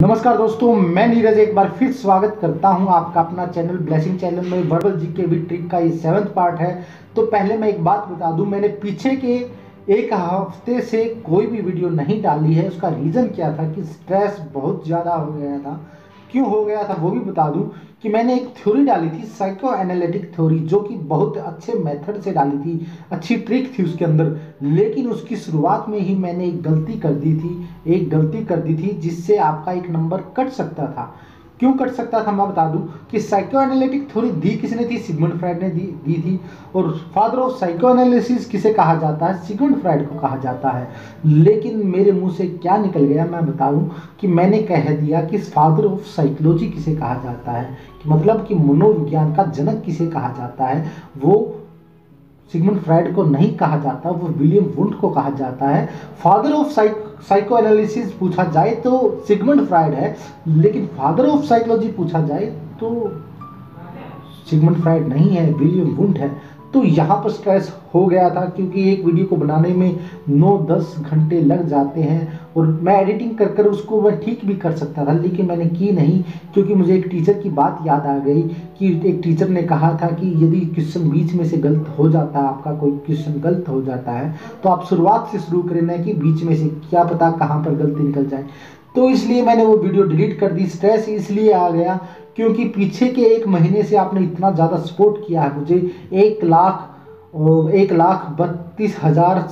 नमस्कार दोस्तों, मैं नीरज एक बार फिर स्वागत करता हूँ आपका अपना चैनल ब्लेसिंग चैनल में। वर्बल जी के भी ट्रिक का ये सेवन्थ पार्ट है। तो पहले मैं एक बात बता दूँ, मैंने पीछे के एक हफ़्ते से कोई भी वीडियो नहीं डाली है। उसका रीज़न क्या था कि स्ट्रेस बहुत ज़्यादा हो गया था। क्यों हो गया था वो भी बता दूँ कि मैंने एक थ्योरी डाली थी साइको एनालिटिक थ्योरी जो कि बहुत अच्छे मेथड से डाली थी, अच्छी ट्रिक थी उसके अंदर, लेकिन उसकी शुरुआत में ही मैंने एक गलती कर दी थी, एक गलती कर दी थी जिससे आपका एक नंबर कट सकता था। क्यों कट सकता था मैं बता दूँ कि साइको एनालिटिक थ्योरी दी किसने थी? सिगमंड फ्राइड ने दी दी थी। और फादर ऑफ़ साइको एनालिसिस किसे कहा जाता है? सिगमंड फ्राइड को कहा जाता है। लेकिन मेरे मुँह से क्या निकल गया मैं बता दूँ कि मैंने कह दिया कि फादर ऑफ़ साइकोलॉजी किसे कहा जाता है? कि मतलब कि मनोविज्ञान का जनक किसे कहा जाता है? वो सिगमंड फ्राइड को नहीं कहा जाता, वो विलियम वुंट को कहा जाता है। फादर ऑफ़ साइको एनालिसिस पूछा जाए तो सिगमंड फ्राइड है, लेकिन फादर ऑफ़ साइकोलॉजी पूछा जाए तो सिगमंड फ्राइड नहीं है विलियम वुंट है। तो यहाँ पर स्ट्रेस हो गया था क्योंकि एक वीडियो को बनाने में 9-10 घंटे लग जाते हैं और मैं एडिटिंग कर कर उसको मैं ठीक भी कर सकता था, लेकिन मैंने की नहीं क्योंकि मुझे एक टीचर की बात याद आ गई कि एक टीचर ने कहा था कि यदि क्वेश्चन बीच में से गलत हो जाता है, आपका कोई क्वेश्चन गलत हो जाता है तो आप शुरुआत से शुरू करें कि बीच में से क्या पता कहाँ पर गलती निकल जाए। तो इसलिए मैंने वो वीडियो डिलीट कर दी स्ट्रेस इसलिए आ गया क्योंकि पीछे के एक महीने से आपने इतना ज़्यादा सपोर्ट किया है मुझे। एक लाख एक लाख बत्तीस हज़ार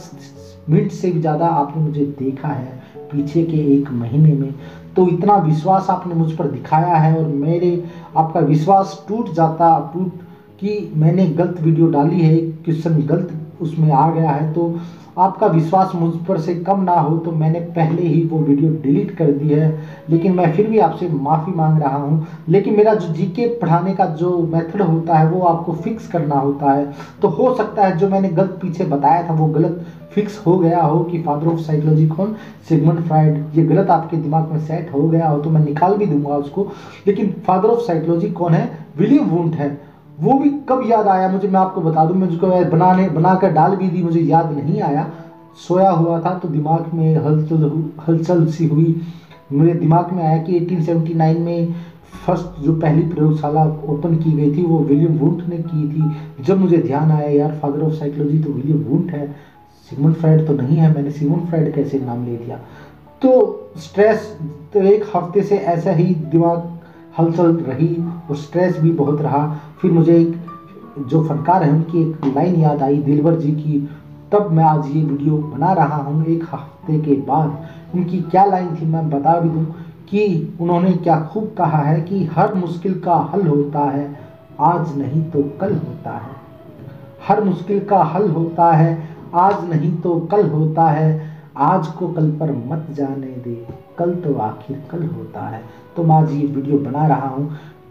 मिनट से भी ज़्यादा आपने मुझे देखा है पीछे के एक महीने में। तो इतना विश्वास आपने मुझ पर दिखाया है और मेरे, आपका विश्वास टूट जाता, टूट कि मैंने गलत वीडियो डाली है क्वेश्चन गलत उसमें आ गया है। तो आपका विश्वास मुझ पर से कम ना हो तो मैंने पहले ही वो वीडियो डिलीट कर दी है। लेकिन मैं फिर भी आपसे माफ़ी मांग रहा हूँ। लेकिन मेरा जो जीके पढ़ाने का जो मेथड होता है, वो आपको फिक्स करना होता है। तो हो सकता है जो मैंने गलत पीछे बताया था, वो गलत फिक्स हो गया हो कि फादर ऑफ़ साइकोलॉजी कौन? सिगमंड फ्राइड ये गलत आपके दिमाग में सेट हो गया हो तो मैं निकाल भी दूँगा उसको। लेकिन फादर ऑफ़ साइकोलॉजी कौन है? विलियम वुंट है। वो भी कब याद आया? मुझे, मैं आपको बता दूँ, मैं उसको बनाने, बनाकर डाल भी दी, मुझे याद नहीं आया। सोया हुआ था तो दिमाग में हलचल हलचल सी हुई। मेरे दिमाग में आया कि 1879 में फ़र्स्ट जो पहली प्रयोगशाला ओपन की गई थी, वो विलियम वुंट ने की थी। जब मुझे ध्यान आया, यार फादर ऑफ़ साइकोलॉजी तो विलियम वुंट है। सिगमंड फ्राइड तो नहीं है, मैंने सिगमंड फ्राइड कैसे नाम ले दिया तो स्ट्रेस तो एक हफ़्ते से ऐसा ही दिमाग हलचल रही, और स्ट्रेस भी बहुत रहा। फिर मुझे एक, जो फनकार है, उनकी एक लाइन याद आई, दिलवर जी की, तब मैं आज ये वीडियो बना रहा हूँ, एक हफ़्ते के बाद। उनकी क्या लाइन थी, मैं बता भी दूँ कि उन्होंने क्या खूब कहा है कि हर मुश्किल का हल होता है, आज नहीं तो कल होता है। हर मुश्किल का हल होता है, आज नहीं तो कल होता है। आज को कल पर मत जाने दे, कल तो आखिर कल होता है। तो मैं आज ये वीडियो बना रहा हूँ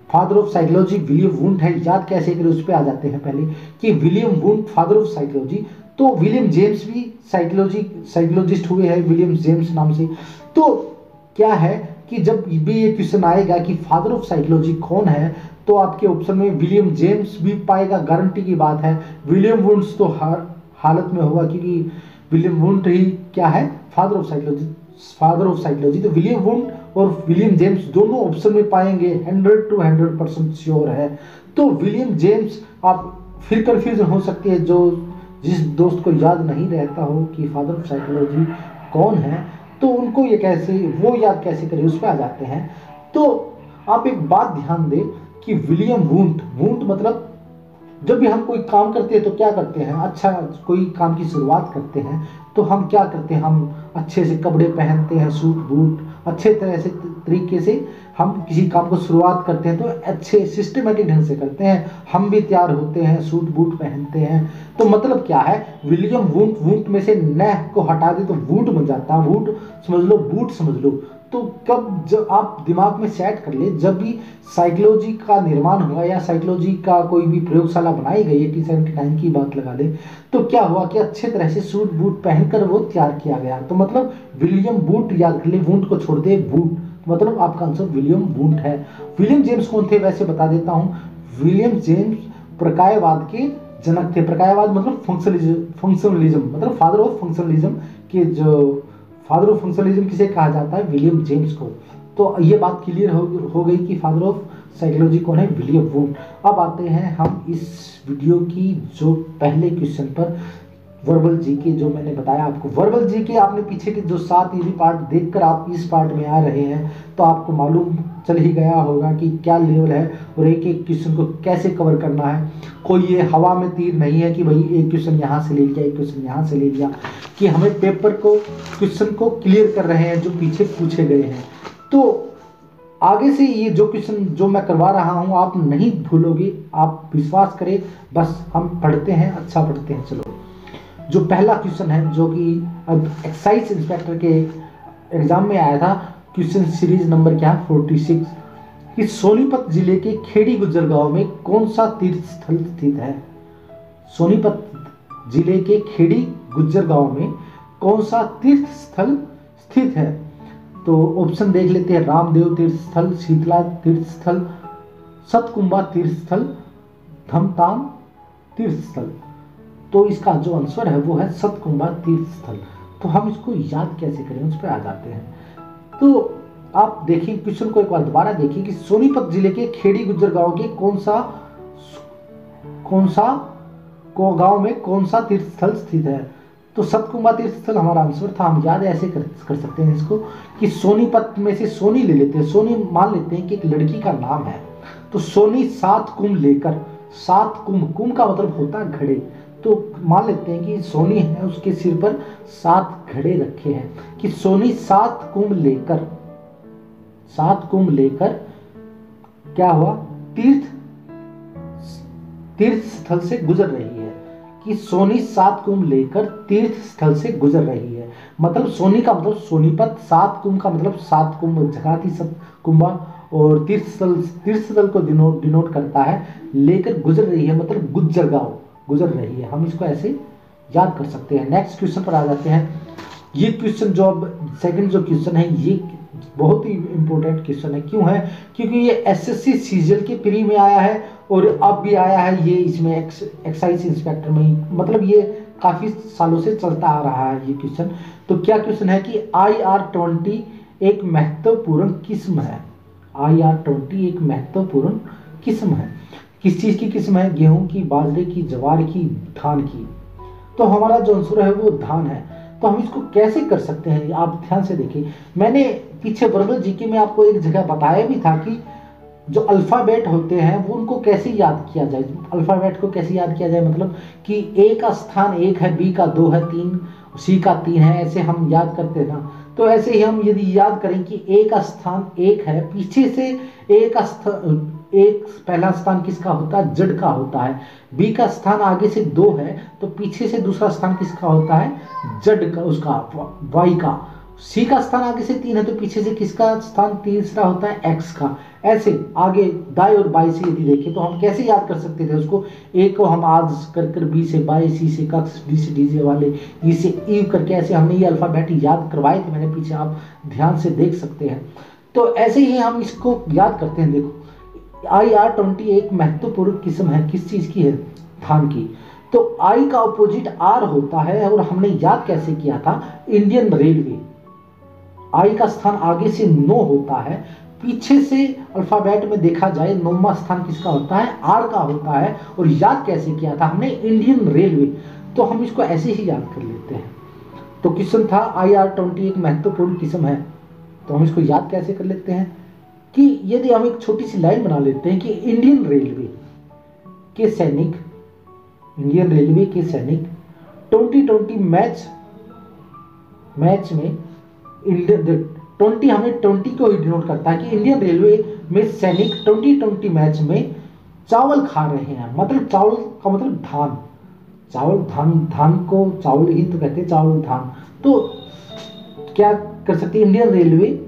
father of psychology William Wundt है। याद कैसे करें उस पर आ जाते हैं पहले कि William Wundt father of psychology तो विलियम जेम्स भी साइकोलॉजी साइकोलॉजिस्ट हुए हैं विलियम जेम्स नाम से। तो क्या है कि जब भी ये क्वेश्चन आएगा कि फादर ऑफ़ साइकोलॉजी कौन है तो आपके ऑप्शन में विलियम जेम्स भी पाएगा गारंटी की बात है। विलियम वुंट्स तो हर हालत में होगा क्योंकि विलियम वुंट ही क्या है? Father of psychology father of psychology तो विलियम वुंट और विलियम जेम्स दोनों ऑप्शन में पाएँगे hundred two hundred percent sure है। तो विलियम जेम्स, आप फिर कंफ्यूजन हो सकती है, जो जिस दोस्त को याद नहीं रहता हो कि फादर ऑफ़ साइकोलॉजी कौन है तो उनको ये कैसे, वो याद कैसे करें उस पर आ जाते हैं। तो आप एक बात ध्यान दें कि विलियम वुंट वुंट मतलब जब भी हम कोई काम करते हैं तो क्या करते हैं? अच्छा कोई काम की शुरुआत करते हैं तो हम क्या करते हैं? हम अच्छे से कपड़े पहनते हैं, सूट बूट अच्छे तरह से तरीके से हम किसी काम को शुरुआत करते हैं तो अच्छे सिस्टमेटिक ढंग से करते हैं। हम भी तैयार होते हैं, सूट, बूट पहनते हैं। तो मतलब क्या है? विलियम वूट वूट में से न को हटा दे तो वूट बन जाता है। वूट समझ लो, बूट समझ लो। तो कब जब आप दिमाग में सेट कर ले, जब भी साइकोलॉजी का निर्माण हुआ या साइकोलॉजी का कोई भी प्रयोगशाला बनाई गई एटीन सेवेंटी नाइन की बात लगा दे तो क्या हुआ कि अच्छे तरह से सूट, बूट पहनकर वो तैयार किया गया। तो मतलब विलियम बूट याद कर ले, वूट को छोड़ दे, बूट। मतलब आपका आंसर विलियम वूट है। विलियम जेम्स कौन थे? वैसे बता देता हूँ। विलियम जेम्स प्रकायवाद के जनक थे। प्रकायवाद मतलब फंक्शनलिज्म फंक्शनलिज्म मतलब फादर ऑफ़ फंक्शनलिज्म के जो फादर ऑफ़ फंक्शनलिज्म किसे कहा जाता है? विलियम जेम्स को। तो ये बात क्लियर हो, हो गई कि फादर ऑफ़ साइकोलॉजी कौन है? विलियम वुड अब आते हैं हम इस वीडियो की जो पहले क्वेश्चन पर। वर्बल जी के जो मैंने बताया आपको वर्बल जी के आपने पीछे के जो सात ईजी पार्ट देखकर आप इस पार्ट में आ रहे हैं तो आपको मालूम चल ही गया होगा कि क्या लेवल है और एक एक क्वेश्चन को कैसे कवर करना है। कोई ये हवा में तीर नहीं है कि भाई एक क्वेश्चन यहाँ से ले लिया, एक क्वेश्चन यहाँ से ले लिया, कि हमें पेपर को क्वेश्चन को क्लियर कर रहे हैं, जो पीछे पूछे गए हैं। तो आगे से ये जो क्वेश्चन जो मैं करवा रहा हूँ, आप नहीं भूलोगे, आप विश्वास करें, बस हम पढ़ते हैं अच्छा पढ़ते हैं, चलो। जो पहला क्वेश्चन है, जो कि अब एक्साइज इंस्पेक्टर के एग्ज़ाम में आया था क्वेश्चन सीरीज़ नंबर क्या फोर्टी सिक्स कि सोनीपत ज़िले के खेड़ी गुजर गाँव में कौन सा तीर्थ स्थल स्थित है? सोनीपत ज़िले के खेड़ी गुज्जर गाँव में कौन सा तीर्थ स्थल स्थित है? तो ऑप्शन देख लेते हैं। रामदेव तीर्थ स्थल शीतला तीर्थ स्थल सतकुंबा तीर्थ स्थल धमताम तीर्थ स्थल तो इसका जो आंसर है वो है सतकुंबा तीर्थ स्थल तो हम इसको याद कैसे करें? उस पर आ जाते हैं। तो आप देखिए क्वेश्चन को एक बार दोबारा देखिए कि सोनीपत ज़िले के खेड़ी गुजर गाँव के कौन सा कौन सा को गाँव में कौन सा तीर्थ स्थल स्थित है? तो सतकुंबा तीर्थ स्थल हमारा आंसर था। हम याद ऐसे कर, कर सकते हैं इसको कि सोनीपत में से सोनी ले लेते हैं। सोनी मान लेते हैं कि एक लड़की का नाम है। तो सोनी सात कुंभ लेकर सात कुंभ कुंभ का मतलब होता है घड़े। तो मान लेते हैं कि सोनी है, उसके सिर पर सात घड़े रखे हैं कि सोनी सात कुंभ लेकर, सात कुंभ लेकर क्या हुआ? तीर्थ तीर्थ स्थल से गुजर रही है कि सोनी सात कुंभ लेकर तीर्थ स्थल से गुजर रही है। मतलब सोनी का मतलब सोनीपत, सात कुंभ का मतलब सात कुंभ जगह थी सब कुंभा और तीर्थ स्थल तीर्थ स्थल को डिनोट करता है, लेकर गुजर रही है मतलब गुज्जर गाँव। गुजर रही है। हम इसको ऐसे याद कर सकते हैं। नेक्स्ट क्वेश्चन पर आ जाते हैं। ये क्वेश्चन जो अब सेकंड जो क्वेश्चन है, ये बहुत ही इंपॉर्टेंट क्वेश्चन है। क्यों है? क्योंकि ये एसएससी सीजल के प्री में आया है और अब भी आया है। ये इसमें एक्साइज इंस्पेक्टर में मतलब ये काफ़ी सालों से चलता आ रहा है ये क्वेश्चन तो क्या क्वेश्चन है कि आई आर ट्वेंटी एक महत्वपूर्ण किस्म है। आई आर ट्वेंटी एक महत्वपूर्ण किस्म है। किस चीज़ की किस्म है? गेहूँ की, बाजरे की, जवार की, धान की। तो हमारा जो आंसर है वो धान है। तो हम इसको कैसे कर सकते हैं? आप ध्यान से देखिए। मैंने पीछे वर्बल जीके में आपको एक जगह बताया भी था कि जो अल्फ़ाबेट होते हैं, वो उनको कैसे याद किया जाए? अल्फ़ाबेट को कैसे याद किया जाए? मतलब कि ए का स्थान एक है, बी का दो है, तीन, सी का तीन है, ऐसे हम याद करते हैं ना। तो ऐसे ही हम यदि याद करें कि ए का स्थान एक है, पीछे से ए का एक पहला स्थान किसका होता है? जड का होता है। बी का स्थान आगे से दो है तो पीछे से दूसरा स्थान किसका होता है? जड का, उसका वाई का। सी का स्थान आगे से तीन है तो पीछे से किसका स्थान तीसरा होता है? एक्स का। ऐसे, आगे दाई और बाई से यदि देखें तो हम कैसे याद कर सकते थे उसको? ए को हम आज कर कर बी से बाई सी से कक्स डी से डी से वाले ई से ई करके ऐसे हमने ये अल्फ़ाबेट याद करवाए थे। मैंने पीछे आप ध्यान से देख सकते हैं। तो ऐसे ही हम इसको याद करते हैं। देखो आई आर ट्वेंटी एक महत्वपूर्ण किस्म है, किस चीज़ की है? धान की। तो आई का अपोजिट आर होता है और हमने याद कैसे किया था? इंडियन रेलवे आई का स्थान आगे से नो होता है। पीछे से अल्फ़ाबेट में देखा जाए, नौवा स्थान किसका होता है? आर का होता है। और याद कैसे किया था हमने? इंडियन रेलवे तो हम इसको ऐसे ही याद कर लेते हैं। तो क्वेश्चन था आई आर ट्वेंटी एक महत्वपूर्ण किस्म है। तो हम इसको याद कैसे कर लेते हैं? कि यदि हम एक छोटी सी लाइन बना लेते हैं कि इंडियन रेलवे के सैनिक इंडियन रेलवे के सैनिक ट्वेंटी ट्वेंटी मैच मैच में ट्वेंटी हमें ट्वेंटी को ही डिनोट करता है कि इंडियन रेलवे में सैनिक ट्वेंटी ट्वेंटी मैच में चावल खा रहे हैं। मतलब चावल का मतलब धान। चावल धान धान को चावल ही तो कहते हैं, चावल धान। तो क्या कर सकते इंडियन रेलवे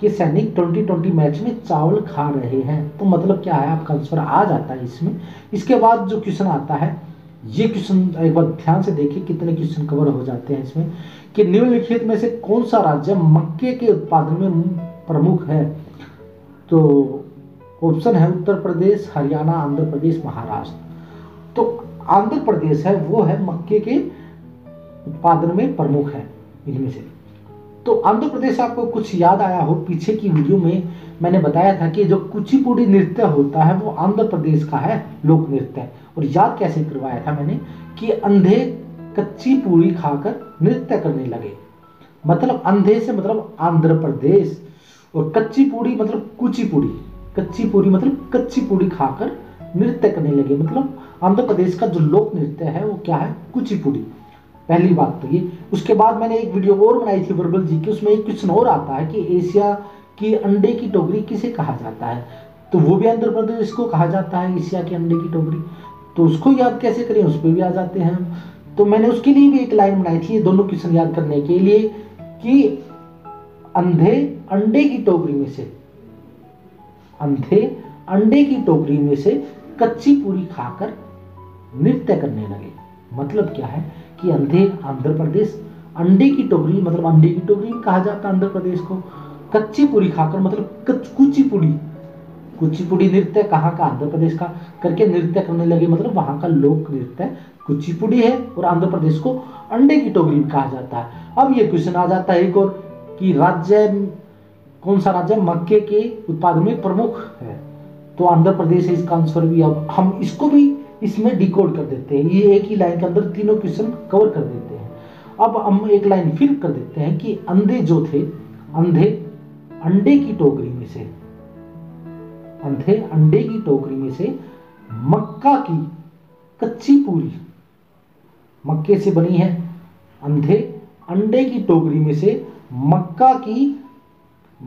के सैनिक ट्वेंटी ट्वेंटी मैच में चावल खा रहे हैं। तो मतलब क्या है? आपका आंसर आ जाता है इसमें। इसके बाद जो क्वेश्चन आता है, ये क्वेश्चन एक बार ध्यान से देखिए कितने क्वेश्चन कवर हो जाते हैं इसमें कि निम्नलिखित में से कौन सा राज्य मक्के के उत्पादन में प्रमुख है? तो ऑप्शन है उत्तर प्रदेश, हरियाणा, आंध्र प्रदेश, महाराष्ट्र। तो आंध्र प्रदेश है, वो है मक्के के उत्पादन में प्रमुख है इनमें से। तो आंध्र प्रदेश आपको कुछ याद आया हो? पीछे की वीडियो में मैंने बताया था कि जो कुचिपुड़ी नृत्य होता है, वो आंध्र प्रदेश का है, लोक नृत्य। और याद कैसे करवाया था मैंने? कि अंधे कच्ची पूरी खाकर नृत्य करने लगे। मतलब अंधे से मतलब आंध्र प्रदेश। और कच्ची पूड़ी मतलब कुचिपुड़ी। कच्ची पूरी मतलब कच्ची पूड़ी खाकर नृत्य करने लगे। मतलब आंध्र प्रदेश का जो लोक नृत्य है, वो क्या है? कुचिपुड़ी। पहली बात तो ये। उसके बाद मैंने एक वीडियो और बनाई थी वर्बल जी की, उसमें एक क्वेश्चन और आता है कि एशिया की अंडे की टोकरी किसे कहा जाता है? तो वो भी आंध्र प्रदेश को कहा जाता है, एशिया के अंडे की टोकरी। तो उसको याद कैसे करें, उस पर भी आ जाते हैं तो मैंने उसके लिए भी एक लाइन बनाई थी, ये दोनों क्वेश्चन याद करने के लिए कि अंधे अंडे की टोकरी में से, अंधे अंडे की टोकरी में से कच्ची पूरी खाकर नृत्य करने लगे। मतलब क्या है? कि अंधे आंध्र प्रदेश, अंडे की टोकरी मतलब अंडे की टोकरी कहा जाता है आंध्र प्रदेश को। कच्ची पूरी खाकर मतलब कुचिपुड़ी कुचिपुड़ी नृत्य कहाँ का? आंध्र प्रदेश का। करके नृत्य करने लगे मतलब वहाँ का लोक नृत्य कुचिपुड़ी है और आंध्र प्रदेश को अंडे की टोकरी कहा जाता है। अब ये क्वेश्चन आ जाता है एक और, कि राज्य, कौन सा राज्य मक्के के उत्पादन में प्रमुख है? तो आंध्र प्रदेश है इसका आंसर भी। अब हम इसको भी इसमें डिकोड कर देते हैं। ये एक ही लाइन के अंदर तीनों क्वेश्चन कवर कर देते हैं। अब हम एक लाइन फिर कर देते हैं कि अंधे जो थे, अंधे अंडे की टोकरी में से, अंधे अंडे की टोकरी में से मक्का की कच्ची पूरी, मक्के से बनी है, अंधे अंडे की टोकरी में से मक्का की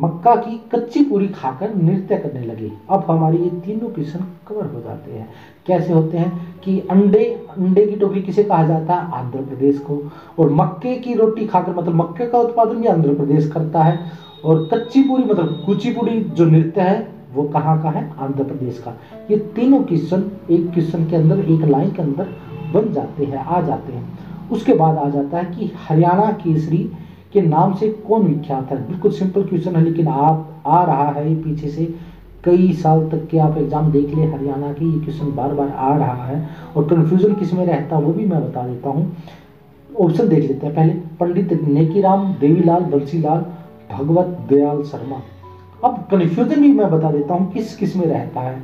मक्का की कच्ची पूरी खाकर नृत्य करने लगे। अब हमारे ये तीनों क्वेश्चन कवर हो जाते हैं। कैसे होते हैं? कि अंडे अंडे की टोकरी किसे कहा जाता? है आंध्र प्रदेश को। और मक्के की रोटी खाकर मतलब मक्के का उत्पादन भी आंध्र प्रदेश करता है। और कच्ची पूरी मतलब कुचिपुड़ी जो नृत्य है, वो कहाँ का है? आंध्र प्रदेश का। ये तीनों क्वेश्चन एक क्वेश्चन के अंदर, एक लाइन के अंदर बन जाते हैं, आ जाते हैं। उसके बाद आ जाता है कि हरियाणा केसरी के नाम से कौन विख्यात है? बिल्कुल सिंपल क्वेश्चन है, लेकिन आप आ रहा है ये पीछे से कई साल तक के आप एग्ज़ाम देख ले हरियाणा की, ये क्वेश्चन बार बार आ रहा है और कन्फ्यूज़न किसमें रहता है वो भी मैं बता देता हूँ। ऑप्शन देख लेते हैं। पहले पंडित नेकीराम देवीलाल बंसीलाल भगवत दयाल शर्मा। अब कन्फ्यूज़न भी मैं बता देता हूँ किस किसमें रहता है।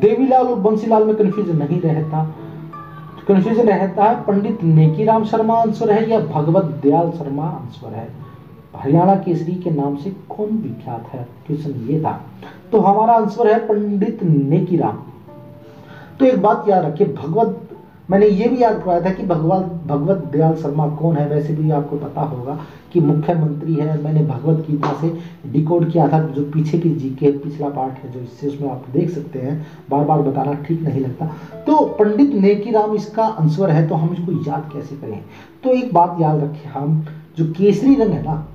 देवीलाल और बंसीलाल में कन्फ्यूज़न नहीं रहता। कन्फ्यूज़न रहता है पंडित नेकी राम शर्मा आंसर है या भगवत दयाल शर्मा आंसर है। हरियाणा केसरी के नाम से कौन विख्यात है? क्वेश्चन ये था। तो हमारा आंसर है पंडित नेकी राम तो एक बात याद रखिए, भगवत मैंने ये भी याद करवाया था कि भगवान, भगवत दयाल शर्मा कौन है? वैसे भी आपको पता होगा कि मुख्यमंत्री है। मैंने भगवत गीता से डिकोड किया था जो पीछे की जी के पिछला पार्ट है, जो इससे उसमें आप देख सकते हैं। बार बार बताना ठीक नहीं लगता। तो पंडित नेकी राम इसका आंसर है तो हम इसको याद कैसे करें? तो एक बात याद रखें हम, जो केसरी रंग है ना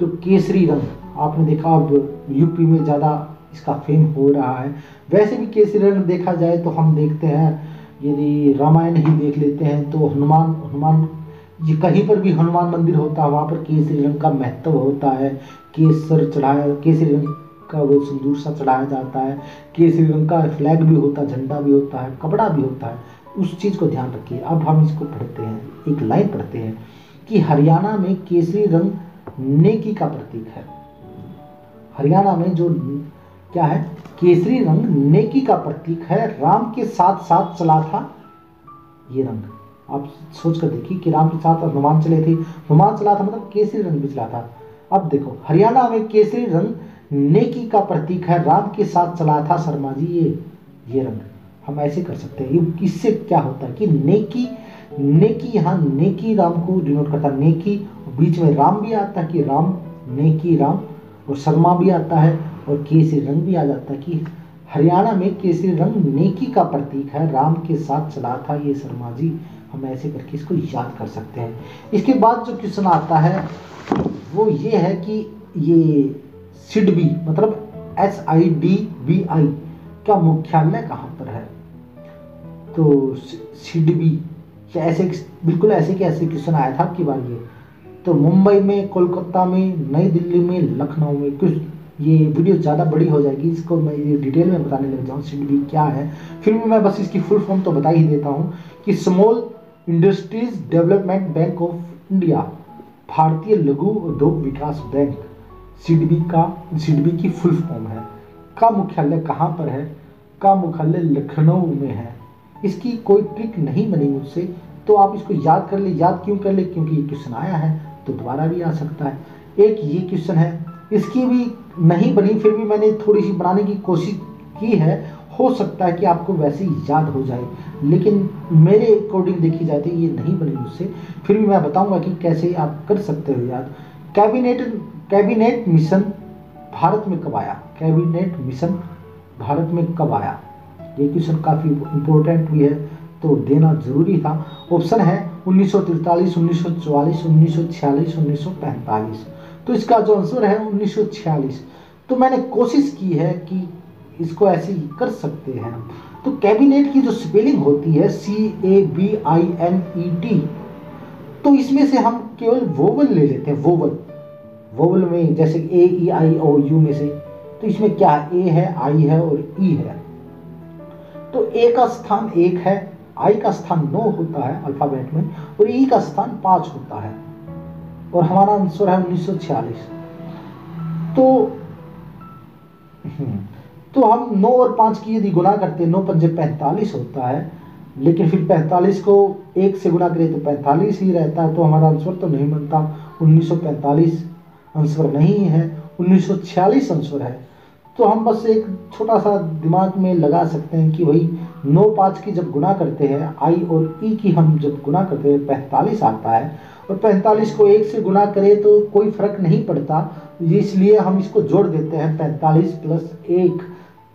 जो केसरी रंग, आपने देखा अब यूपी में ज़्यादा इसका फेम हो रहा है। वैसे भी केसरी रंग देखा जाए तो हम देखते हैं यदि रामायण ही देख लेते हैं तो हनुमान हनुमान ये कहीं पर भी हनुमान मंदिर होता है वहाँ पर केसरी रंग का महत्व होता है। केसर चढ़ाया केसरी रंग का वो सिंदूर सा चढ़ाया जाता है। केसरी रंग का फ्लैग भी होता है झंडा भी होता है, कपड़ा भी होता है। उस चीज़ को ध्यान रखिए। अब हम इसको पढ़ते हैं। एक लाइन पढ़ते हैं कि हरियाणा में केसरी रंग नेकी का प्रतीक है। हरियाणा में जो क्या है? केसरी रंग नेकी का प्रतीक है। राम के साथ साथ चला था ये रंग। आप सोच कर देखिए कि राम के साथ हनुमान चले थे। हनुमान चला था मतलब केसरी रंग भी चला था। अब देखो, हरियाणा में केसरी रंग नेकी का प्रतीक है। राम के साथ चला था शर्मा जी ये ये रंग। हम ऐसे कर सकते हैं। इससे क्या होता है कि नेकी नेकी यहाँ नेकी राम को डिनोट करता नेकी, बीच में राम भी आता है कि राम, नेकी राम और शर्मा भी आता है। और केसरी रंग भी आ जाता है कि हरियाणा में केसरी रंग नेकी का प्रतीक है। राम के साथ चला था ये शर्मा जी। हम ऐसे करके इसको याद कर सकते हैं। इसके बाद जो क्वेश्चन आता है, वो ये है कि ये सिडबी मतलब S I D B I का मुख्यालय कहाँ पर है? तो सिडबी ऐसे बिल्कुल ऐसे के ऐसे क्वेश्चन आया था आपकी बार ये तो मुंबई में, कोलकाता में, नई दिल्ली में, लखनऊ में, कुछ ये वीडियो ज़्यादा बड़ी हो जाएगी, इसको मैं ये डिटेल में बताने लग जाऊँ सी क्या है। फिर भी मैं बस इसकी फुल फॉर्म तो बता ही देता हूँ कि small industries development bank of India भारतीय लघु उद्योग विकास बैंक सीडबी का सीडबी की फुल फॉर्म है। का मुख्यालय कहाँ पर है? का मुख्यालय लखनऊ में है। इसकी कोई ट्रिक नहीं बनी मुझसे तो आप इसको याद कर ले। याद क्यों कर ले? क्योंकि ये क्वेश्चन आया है तो दोबारा भी आ सकता है। एक ये क्वेश्चन है, इसकी भी नहीं बनी, फिर भी मैंने थोड़ी सी बनाने की कोशिश की है। हो सकता है कि आपको वैसे ही याद हो जाए, लेकिन मेरे अकॉर्डिंग देखी जाती है ये नहीं बनी मुझसे। फिर भी मैं बताऊँगा कि कैसे आप कर सकते हो याद। कैबिनेट कैबिनेट मिशन भारत में कब आया? कैबिनेट मिशन भारत में कब आया? ये क्वेश्चन काफ़ी इम्पोर्टेंट भी है तो देना ज़रूरी था। ऑप्शन है 1943, 1944, 1946, 1945 तो इसका जो आंसर है 1946 तो मैंने कोशिश की है कि इसको ऐसे ही कर सकते हैं। तो कैबिनेट की जो स्पेलिंग होती है C A B I N E T तो इसमें से हम केवल वोवल ले लेते हैं वोवल वोवल में जैसे ए ई आई ओ यू में से तो इसमें क्या ए है आई है और ई है। तो ए का स्थान एक है आई का स्थान नौ होता है अल्फ़ाबेट में और ई का स्थान पाँच होता है। और हमारा आंसर है 1946 तो हम्म, तो हम नौ और पाँच की यदि गुना करते नौ पंजे पैंतालीस होता है लेकिन फिर पैंतालीस को एक से गुना करें तो पैंतालीस ही रहता है तो हमारा आंसर तो नहीं बनता। 1945 आंसर नहीं है 1946 आंसर है। तो हम बस एक छोटा सा दिमाग में लगा सकते हैं कि भाई नौ पाँच की जब गुना करते हैं, आई और ई की हम जब गुना करते हैं, पैंतालीस आता है, और पैंतालीस को एक से गुना करें तो कोई फ़र्क नहीं पड़ता इसलिए हम इसको जोड़ देते हैं, पैंतालीस प्लस एक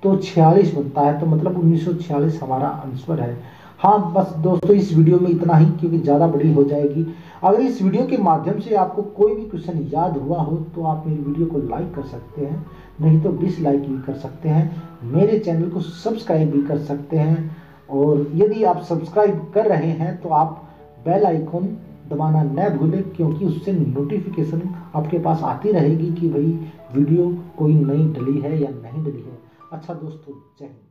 तो छियालीस बनता है तो मतलब 1946 हमारा आंसर है। हाँ बस दोस्तों, इस वीडियो में इतना ही, क्योंकि ज़्यादा बड़ी हो जाएगी। अगर इस वीडियो के माध्यम से आपको कोई भी क्वेश्चन याद हुआ हो तो आप मेरी वीडियो को लाइक कर सकते हैं। नहीं तो डिसलाइक भी कर सकते हैं। मेरे चैनल को सब्सक्राइब भी कर सकते हैं। और यदि आप सब्सक्राइब कर रहे हैं तो आप बेल आइकॉन दबाना न भूलें, क्योंकि उससे नोटिफिकेशन आपके पास आती रहेगी कि भाई वीडियो कोई नई डली है या नहीं डली है। अच्छा दोस्तों, जय हिंद।